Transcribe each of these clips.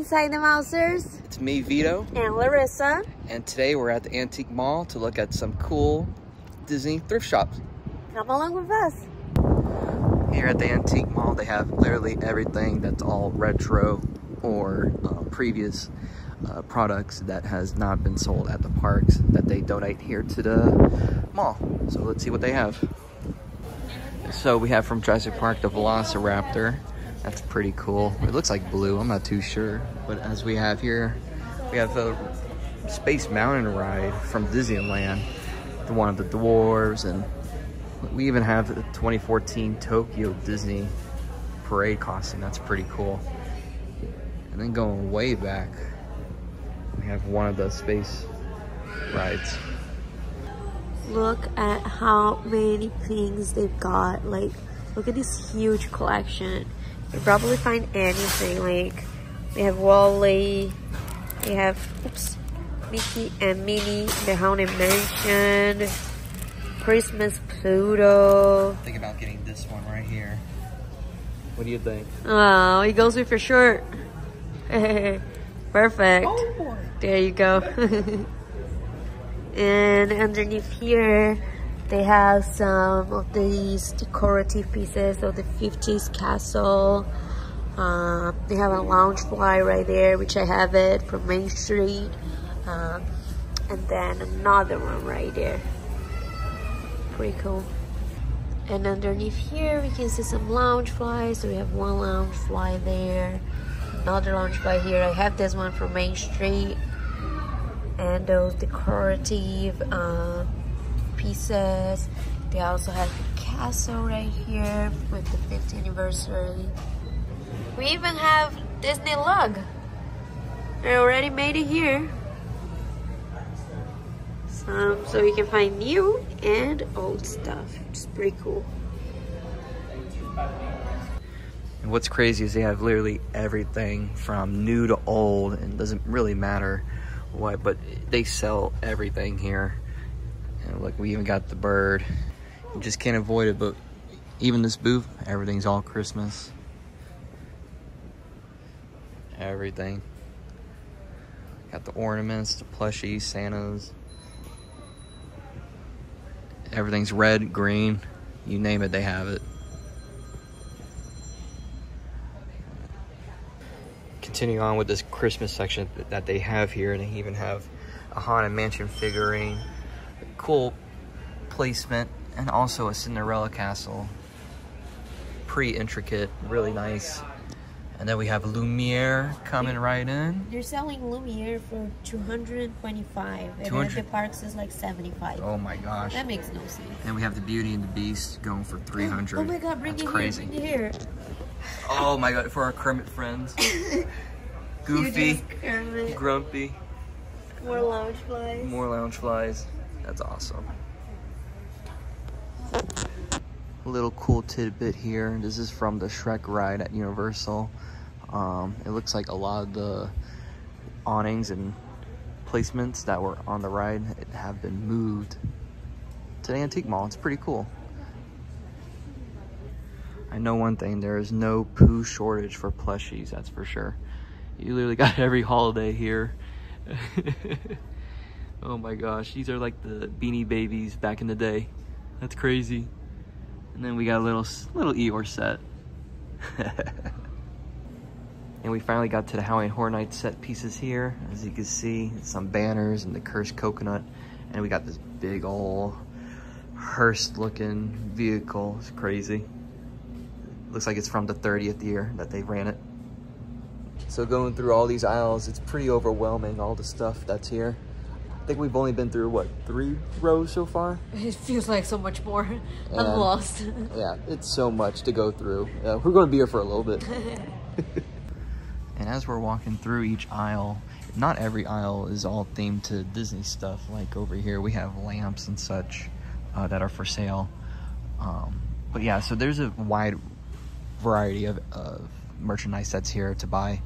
inside the Mousers. It's me, Vito. And Larissa. And today we're at the Antique Mall to look at some cool Disney thrift shops. Come along with us. Here at the Antique Mall, they have literally everything that's all retro or uh, previous uh, products that has not been sold at the parks that they donate here to the mall. So let's see what they have. So we have from Jurassic Park the Velociraptor. That's pretty cool. It looks like blue, I'm not too sure. But as we have here, we have a Space Mountain ride from Disneyland. The one of the dwarves and we even have the 2014 Tokyo Disney parade costume. That's pretty cool. And then going way back, we have one of the space rides. Look at how many things they've got. Like, look at this huge collection. You probably find anything. Like, we have WALL-E, we have, oops, Mickey and Minnie, the Haunted Mansion, Christmas Pluto. Think about getting this one right here. What do you think? Oh, he goes with your shirt. Perfect. Oh, there you go. and underneath here, they have some of these decorative pieces of the 50s castle. Um, they have a Loungefly right there, which I have it from Main Street. Um, and then another one right there. Pretty cool. And underneath here, we can see some Loungeflies. So we have one Loungefly there, another Loungefly here. I have this one from Main Street. And those decorative uh, pieces. They also have the castle right here with the 50th anniversary. We even have Disney Lug. They already made it here. Um, so you can find new and old stuff, is pretty cool. And what's crazy is they have literally everything from new to old and doesn't really matter what, but they sell everything here. And look, we even got the bird. You just can't avoid it, but even this booth, everything's all Christmas. Everything. Got the ornaments, the plushies, Santas. Everything's red, green, you name it, they have it. Continuing on with this Christmas section that they have here, and they even have a Haunted Mansion figurine, cool placement, and also a Cinderella castle. Pretty intricate, really nice. And then we have Lumiere coming right in. They're selling Lumiere for 225 and 200? at the parks is like 75. Oh my gosh. That makes no sense. And we have the Beauty and the Beast going for 300. Oh my god, bring That's it crazy. here, bring it here. Oh my god, for our Kermit friends. Goofy, Kermit. Grumpy, More lounge flies. more Loungeflies. That's awesome. A little cool tidbit here. This is from the Shrek ride at Universal. Um, it looks like a lot of the awnings and placements that were on the ride have been moved to the Antique Mall. It's pretty cool. I know one thing, there is no poo shortage for plushies, that's for sure. You literally got every holiday here. oh my gosh, these are like the Beanie Babies back in the day. That's crazy. And then we got a little little Eeyore set. and we finally got to the Halloween Horror Nights set pieces here. As you can see, some banners and the cursed coconut. And we got this big old hearse looking vehicle. It's crazy. Looks like it's from the 30th year that they ran it. So going through all these aisles, it's pretty overwhelming, all the stuff that's here. I think we've only been through, what, three rows so far? It feels like so much more. Yeah. I'm lost. Yeah, it's so much to go through. Uh, we're going to be here for a little bit. and as we're walking through each aisle, not every aisle is all themed to Disney stuff. Like over here, we have lamps and such uh, that are for sale. Um, but yeah, so there's a wide variety of, of merchandise that's here to buy.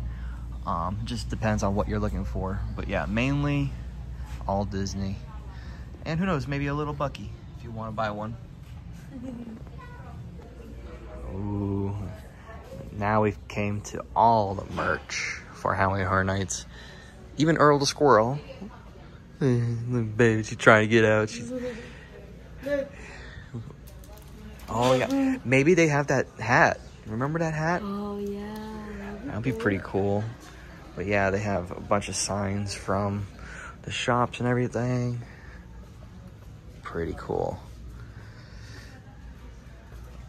Um, just depends on what you're looking for. But yeah, mainly all Disney. And who knows, maybe a little Bucky if you want to buy one. Ooh. Now we've came to all the merch for Halloween Horror Nights. Even Earl the Squirrel. Baby, she's trying to get out. She's... Oh, yeah. Maybe they have that hat. Remember that hat? Oh, yeah. That'd be pretty cool. But yeah, they have a bunch of signs from the shops and everything. Pretty cool.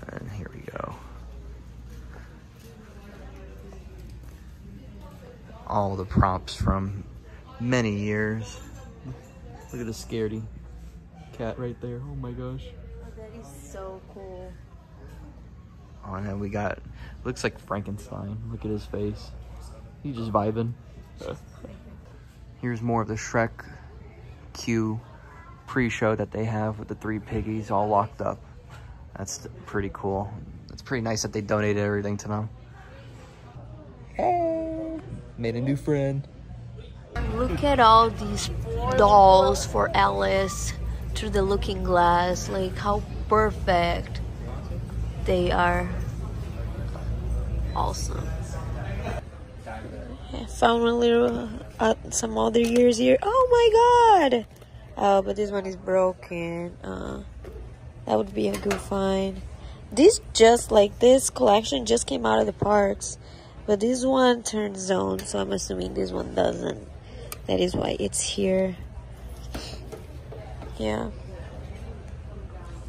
And here we go. All the props from many years. Look at the scaredy cat right there. Oh my gosh. Oh, that is so cool. Oh, and then we got, looks like Frankenstein. Look at his face. He's just vibing. Here's more of the Shrek Q pre-show that they have with the three piggies all locked up. That's pretty cool. It's pretty nice that they donated everything to them. Hey, made a new friend. Look at all these dolls for Alice through the looking glass. Like how perfect they are. Awesome. I found one little uh, some other years here. Oh my god! Oh, but this one is broken. Uh, that would be a good find. This just like this collection just came out of the parks, but this one turns zone, so I'm assuming this one doesn't. That is why it's here. Yeah.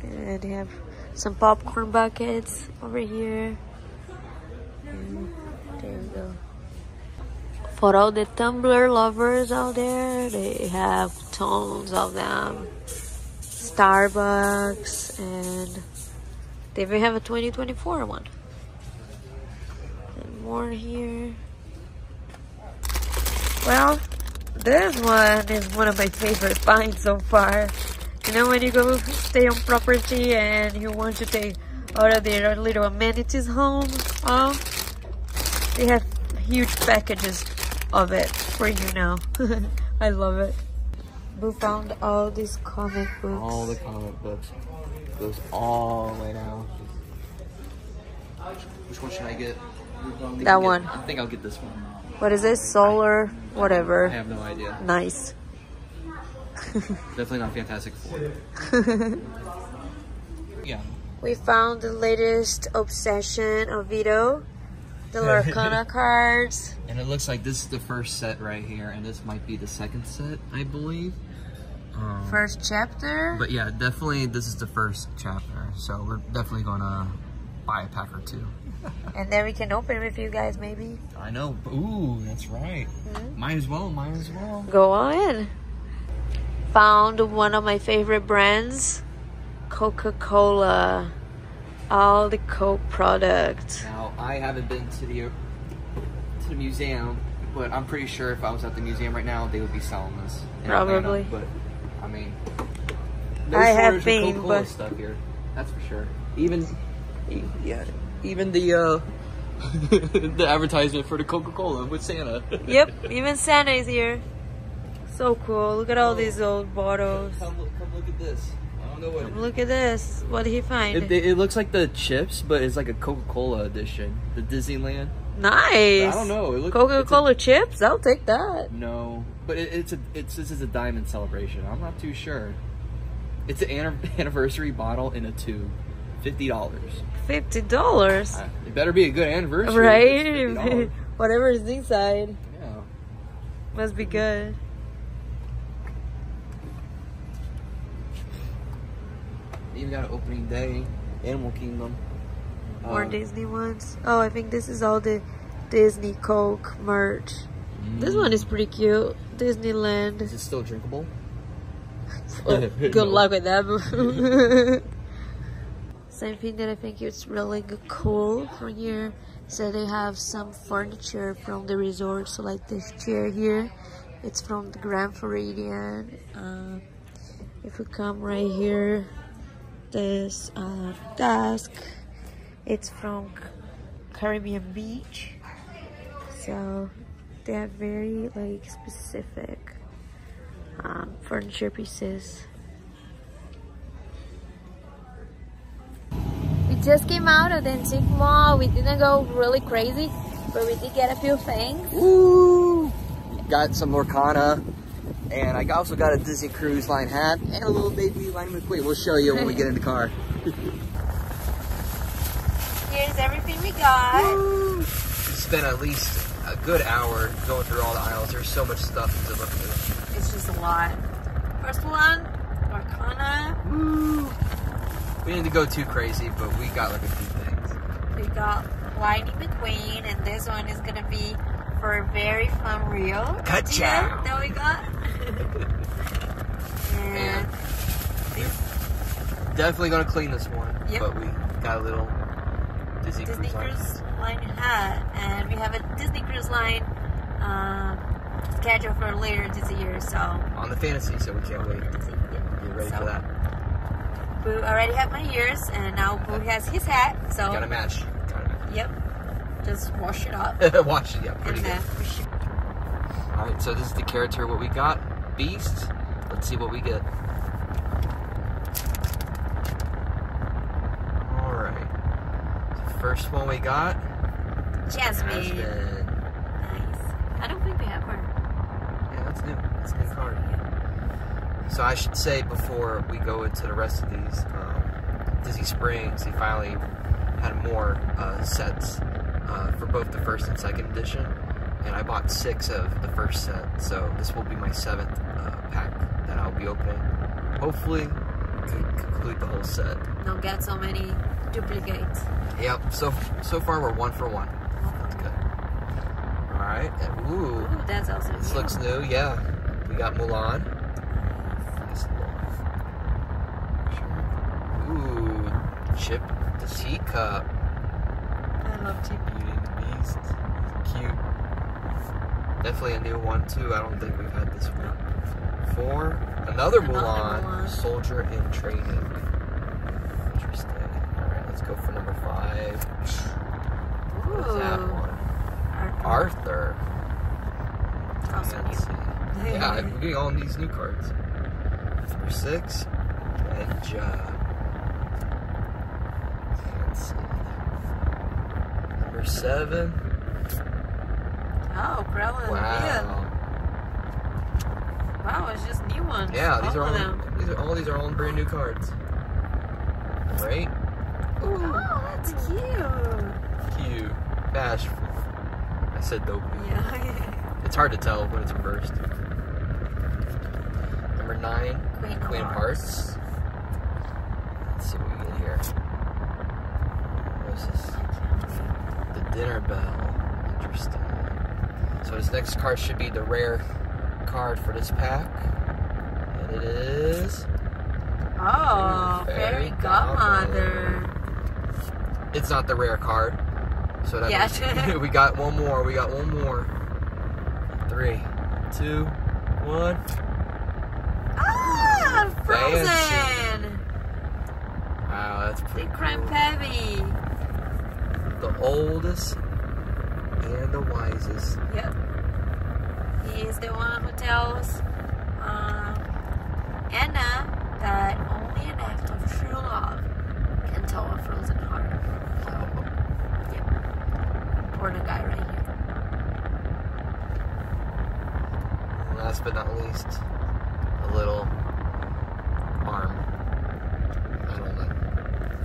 And they have some popcorn buckets over here. Go. For all the tumbler lovers out there, they have tons of them. Starbucks and they even have a 2024 one. And more here. Well, this one is one of my favorite finds so far. You know when you go stay on property and you want to take all of their little amenities home? Oh, they have huge packages of it for you now. I love it. We found all these comic books. All the comic books. Goes all the way down. Which one should I get? I That I'll get- one. I think I'll get this one. What is this? Solar, I whatever. I have no idea. Nice. Definitely not Fantastic Four. yeah. We found the latest obsession of Vito. The Lorcana cards. And it looks like this is the first set right here, and this might be the second set, I believe. Um, First chapter. But yeah, definitely this is the first chapter, so we're definitely gonna buy a pack or two. And then we can open with you guys maybe. I know. Ooh, that's right. Mhm. Might as well. Might as well. Go on. Found one of my favorite brands, Coca-Cola. All the Coke products. Now I haven't been to the to the museum, but I'm pretty sure if I was at the museum right now, they would be selling this. in Atlanta, Probably. but I mean, no I have been, Coca-Cola but- stuff here. That's for sure. Even, yeah, even the uh, the advertisement for the Coca-Cola with Santa. Yep, even Santa is here. So cool. Look at all these old bottles. Come, come look at this. I don't know what. It, Look at this. What did he find? it, it looks like the chips, but it's like a Coca-Cola edition. The Disneyland. nice. I don't know. It looks Coca-Cola chips? I'll take that. No, but it, it's a it's this is a diamond celebration. I'm not too sure. It's an anniversary bottle in a tube, fifty dollars. Fifty dollars. It better be a good anniversary. Right? Whatever is inside yeah. must be good. They even got an opening day, Animal Kingdom. More Uh, Disney ones. Oh, I think this is all the Disney Coke merch. This one is pretty cute. Disneyland. Is it still drinkable? Good No. luck with that. Same thing that I think it's really cool from here. So they have some furniture from the resort. So like this chair here, it's from the Grand Floridian. Um, if we come right here, this uh, desk, it's from Caribbean Beach. So they have very like specific um, furniture pieces. We just came out of the antique mall. We didn't go really crazy, but we did get a few things. Ooh, Got some Lorcana, and I also got a Disney Cruise Line hat and a little baby Lightning McQueen. We'll show you when we get in the car. Here's everything we got. We spent at least a good hour going through all the aisles. There's so much stuff to look through. It's just a lot. First one, Lorcana. Woo! We didn't go too crazy, but we got like a few things. We got Lightning McQueen, and this one is gonna be for a very fun reel. Gotcha. That we got. And Definitely gonna clean this one, Yep. but we got a little Disney, Disney Cruise Line. Cruise Line hat, and we have a Disney Cruise Line um, scheduled for later this year. So on the fantasy, so we can't wait. Disney, Get ready So- for that. Boo already have my ears, and now Boo has his hat. So Gotta match. Gotta yep, just wash it up, wash it, yeah, pretty and good. then All right, so this is the character. What we got? Beast. Let's see what we get. All right. The first one we got. Jasmine. Jasmine. Nice. I don't think we have her. Yeah, that's new. That's a new card. So I should say before we go into the rest of these, um, Disney Springs, he finally had more uh, sets uh, for both the first and second edition, and I bought six of the first set. So this will be my seventh uh, that I'll be opening. Hopefully, complete the whole set. Don't get so many duplicates. Yep. So so far we're one for one. That's good. All right. And, ooh, Ooh, that's also this new. looks new. Yeah. We got Mulan. Nice Ooh, Chip the teacup. I love Chip. Beauty and the Beast. Cute. Definitely a new one too. I don't think we've had this one before. Another, Another Mulan, Mulan. soldier in training. Interesting. All right, let's go for number five. What is that Ooh. one? Arthur. Arthur. Also Let's new. see. Yeah, we're getting all these new cards. Number six, Benja. Let's see. Number seven. Oh, and Wow. Wow, it's just new ones. Yeah, these all are all them. these are all these are all brand new cards. Right? Oh, that's cute. Cute. Bashful. I said dope. Yeah. It's hard to tell when it's reversed. Number nine, Queen, Queen of Hearts. Let's see what we get here. What's this? The dinner bell. Interesting. So this next card should be the rare card for this pack. And it is. Oh, Fairy fairy godmother. It's not the rare card. So that Yeah. means we got one more. We got one more. Three, two, one. Ah, Frozen. Fancy. Wow, that's pretty cool. Pabbie. The oldest and the wisest. Yep. Is the one who tells um, Anna that only an act of true love can tell a frozen heart. Yep. Important guy right here. And last but not least, a little arm. I don't know.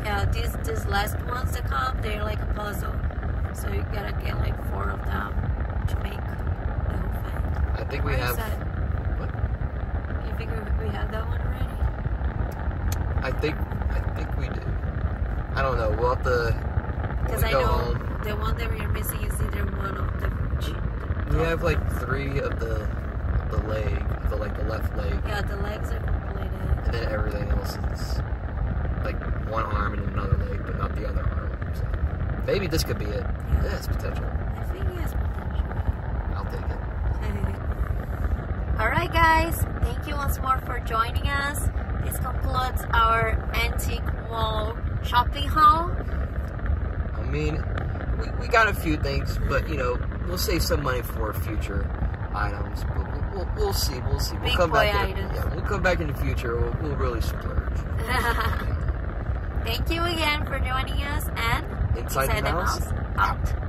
Yeah, these these last ones that come, they're like a puzzle. So you gotta get like four of them to make the whole thing. I think we have. What? You think we, we have that one already? I think. I think we do. I don't know. We'll have to. Because I know home. the one that we're missing is either one of the. We have like three of the of the leg, the like the left leg, Yeah, the legs are completed. and then everything else is like one arm and another leg, but not the other arm. So maybe this could be it. Yeah. Yeah, it's potential. I think he has potential. I'll take right, guys. Thank you once more for joining us. This concludes our antique mall shopping haul. I mean, we, we got a few things, but you know, we'll save some money for future items. But we'll, we'll, we'll see. We'll see. We'll Big come back. In, items. yeah, we'll come back in the future. We'll, we'll really splurge. Thank you again for joining us and Inside, the mouse. out.